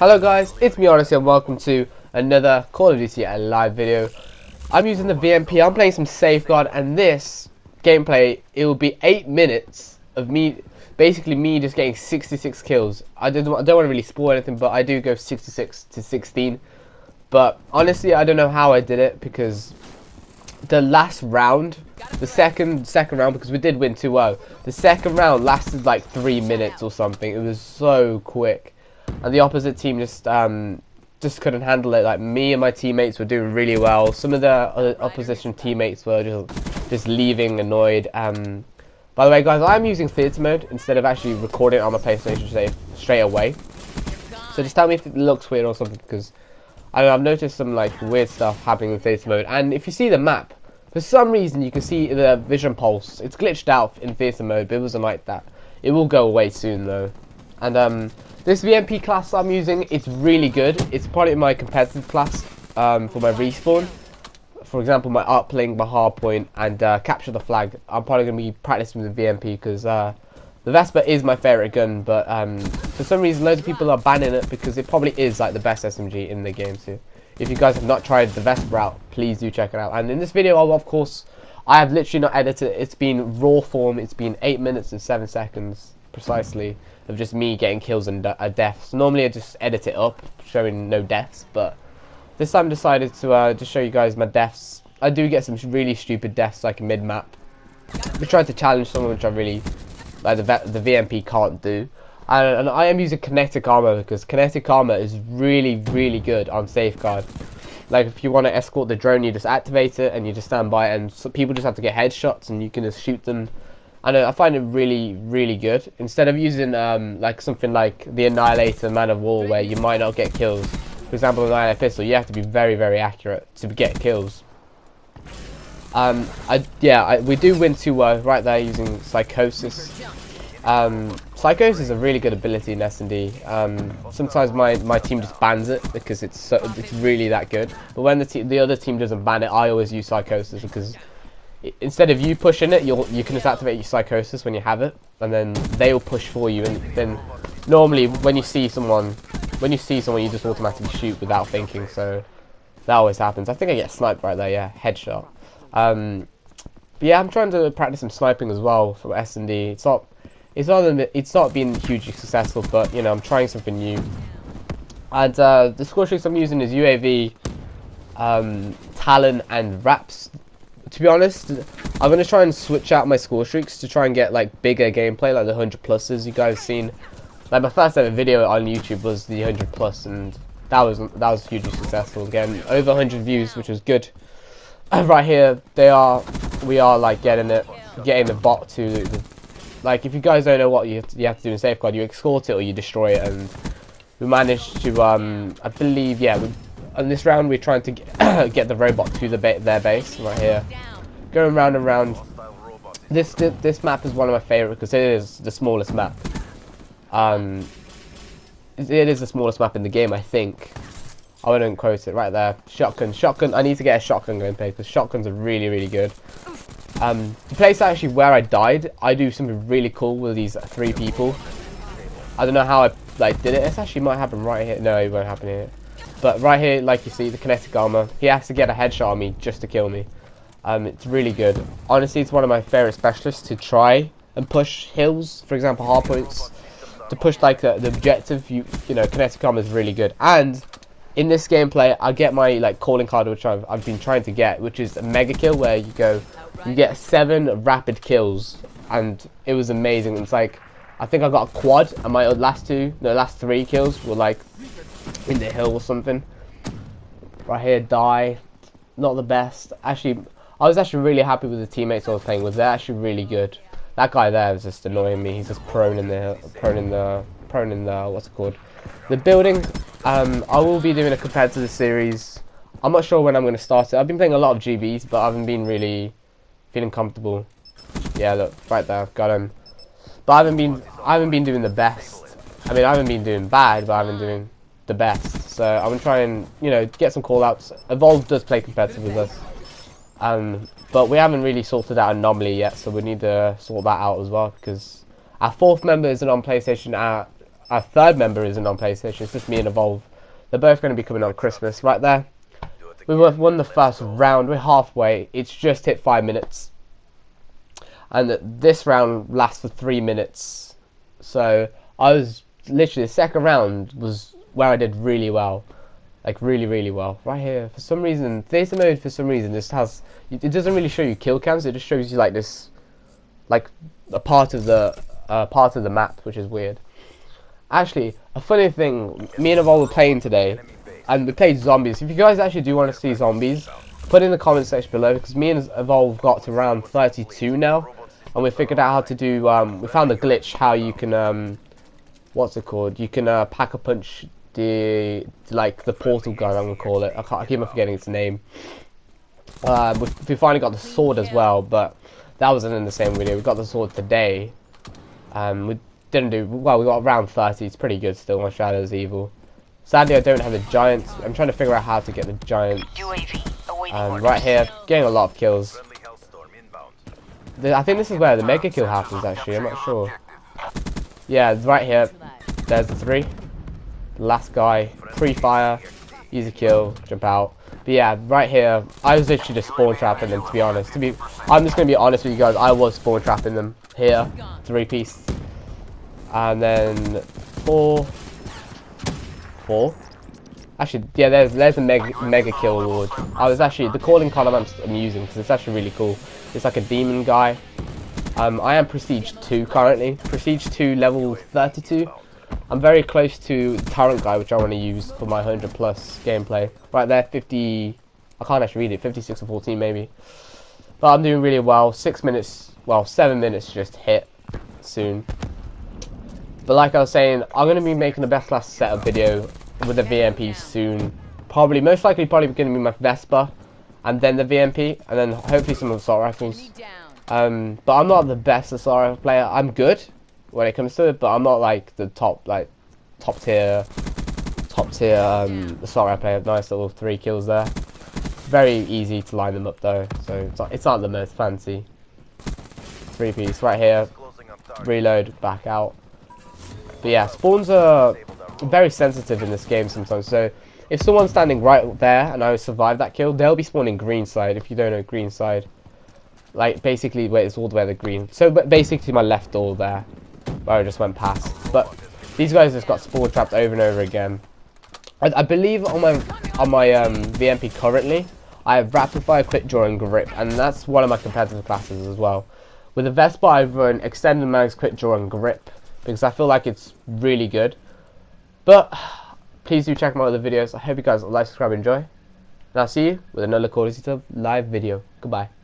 Hello guys, it's me Odyssey and welcome to another Call of Duty live video. I'm using the VMP, I'm playing some Safeguard and this gameplay, it will be 8 minutes of me, basically me just getting 66 kills. I don't, I don't want to really spoil anything, but I do go 66 to 16. But honestly, I don't know how I did it because the last round, the second second round, because we did win 2-0, the second round lasted like 3 minutes or something. It was so quick. And the opposite team just um, just couldn't handle it. Like me and my teammates were doing really well. Some of the opposition teammates were just just leaving annoyed. Um, by the way, guys, I'm using theater mode instead of actually recording it on my PlayStation straight, straight away. So just tell me if it looks weird or something because I know, I've noticed some like weird stuff happening in theater mode. And if you see the map, for some reason you can see the vision pulse. It's glitched out in theater mode, but it wasn't like that. It will go away soon though. And um, this VMP class I'm using, it's really good. It's probably my competitive class um, for my respawn. For example, my uplink, my hardpoint, and uh, capture the flag. I'm probably going to be practicing with the VMP because uh, the Vesper is my favourite gun, but um, for some reason loads of people are banning it because it probably is like the best SMG in the game too. If you guys have not tried the Vesper out, please do check it out. And in this video, I'll, of course, I have literally not edited it. It's been raw form. It's been 8 minutes and 7 seconds precisely of just me getting kills and uh, deaths. Normally I just edit it up, showing no deaths, but this time I decided to uh, just show you guys my deaths. I do get some really stupid deaths like mid-map. I tried to challenge someone which I really, like the, the VMP can't do. And, and I am using kinetic armor because kinetic armor is really, really good on safeguard. Like if you want to escort the drone, you just activate it and you just stand by, and so people just have to get headshots, and you can just shoot them I I find it really really good. Instead of using um, like something like the Annihilator Man O' War where you might not get kills. For example, Annihilator Pistol, you have to be very very accurate to get kills. Um, I yeah, I, we do win 2 uh, right there using Psychosis. Um, Psychosis is a really good ability in S&D. Um, sometimes my, my team just bans it because it's so, it's really that good. But when the the other team doesn't ban it, I always use Psychosis because instead of you pushing it, you'll you can just activate your psychosis when you have it, and then they'll push for you. And then normally when you see someone, when you see someone, you just automatically shoot without thinking. So that always happens. I think I get sniped right there. Yeah, headshot. Um, but yeah, I'm trying to practice some sniping as well for S and D. It's not, it's not, it's not been hugely successful, but you know, I'm trying something new. And uh, the score streaks I'm using is UAV, um, Talon, and Raps to be honest, I'm going to try and switch out my score streaks to try and get like bigger gameplay, like the 100 pluses you guys seen. Like my first ever video on YouTube was the 100 plus, and that was that was hugely successful. Again, over 100 views, which was good. Right here, they are, we are like getting it, getting the bot to, the, like if you guys don't know what you have to, you have to do in Safeguard, you escort it or you destroy it, and we managed to, um, I believe, yeah, we in this round we're trying to get, get the robot to the ba their base right here. Going round and round. This, this map is one of my favorite because it is the smallest map. Um, it is the smallest map in the game, I think. I wouldn't quote it right there. Shotgun, shotgun. I need to get a shotgun going play because shotguns are really, really good. Um, the place actually where I died, I do something really cool with these three people. I don't know how I like did it. This actually might happen right here. No, it won't happen here. But right here, like you see, the kinetic armor, he has to get a headshot on me just to kill me. Um, it's really good. Honestly, it's one of my favorite specialists to try and push hills, for example, hard points. To push like the, the objective, you you know, kinetic armor is really good. And in this gameplay, I get my like calling card, which I've, I've been trying to get, which is a mega kill, where you go, you get seven rapid kills, and it was amazing. It's like, I think I got a quad, and my last two, no, last three kills were like in the hill or something. Right here, die. Not the best. Actually, I was actually really happy with the teammates I was playing with. They're actually really good. That guy there was just annoying me. He's just prone in the prone in the prone in the what's it called? The building. Um, I will be doing a competitive series. I'm not sure when I'm going to start it. I've been playing a lot of GBs, but I haven't been really feeling comfortable. Yeah, look, right there, got him. But I haven't been, I haven't been doing the best. I mean, I haven't been doing bad, but I haven't doing the best. So I'm to try and, you know, get some call-outs. Evolve does play competitive with us. Um, but we haven't really sorted out Anomaly yet, so we need to sort that out as well, because our fourth member isn't on PlayStation. Our, our third member isn't on PlayStation. It's just me and Evolve. They're both going to be coming on Christmas. Right there. We won the first round. We're halfway. It's just hit five minutes. And this round lasts for three minutes. So I was literally the second round was where I did really well. Like really, really well. Right here, for some reason, theater mode for some reason just has. It doesn't really show you kill cams. It just shows you like this, like a part of the uh, part of the map, which is weird. Actually, a funny thing, me and Evolve were playing today, and we played zombies. If you guys actually do want to see zombies, put in the comment section below, because me and Evolve got to round 32 now, and we figured out how to do, um, we found a glitch, how you can, um, what's it called, you can uh, pack a punch the, like, the portal gun, I'm going to call it, I, can't, I keep on forgetting its name. Uh, we, we finally got the sword as well, but that wasn't in the same video, we got the sword today. Um, we didn't do well. We got around 30. It's pretty good still. My Shadow's evil. Sadly, I don't have the giant. I'm trying to figure out how to get the giant. Um, right here, getting a lot of kills. The, I think this is where the mega kill happens. Actually, I'm not sure. Yeah, it's right here. There's the three. Last guy, pre-fire, easy kill, jump out. But yeah, right here, I was literally just spawn trapping them. To be honest, to be, I'm just gonna be honest with you guys. I was spawn trapping them here, three piece and then four, four. Actually, yeah, there's there's a mega mega kill award. I was actually the calling column I'm, I'm using because it's actually really cool. It's like a demon guy. Um, I am Prestige 2 currently. Prestige 2 level 32. I'm very close to the Tyrant guy, which I want to use for my 100 plus gameplay. Right there, 50. I can't actually read it. 56 or 14 maybe. But I'm doing really well. Six minutes, well, seven minutes just hit soon. But like I was saying, I'm going to be making a best class setup video with the VMP soon. Probably, most likely, probably going to be my Vesper, and then the VMP, and then hopefully some assault rifles. Um, but I'm not the best assault rifle player. I'm good when it comes to it, but I'm not like the top, like top tier, top tier um, assault rifle player. Nice little three kills there. Very easy to line them up though, so it's not, it's not the most fancy. Three piece right here. Reload, back out. But yeah, spawns are very sensitive in this game sometimes. So if someone's standing right there and I survive that kill, they'll be spawning green side. If you don't know green side, like basically where it's all the way the green. So basically my left door there, I just went past. But these guys just got spawn trapped over and over again. I, I believe on my on my um, VMP currently, I have rapid fire, quick draw, and grip, and that's one of my competitive classes as well. With the Vesper, I run extended mags, quick draw, and grip because I feel like it's really good. But please do check my other videos. I hope you guys like, subscribe, and enjoy. And I'll see you with another Call of Duty live video. Goodbye.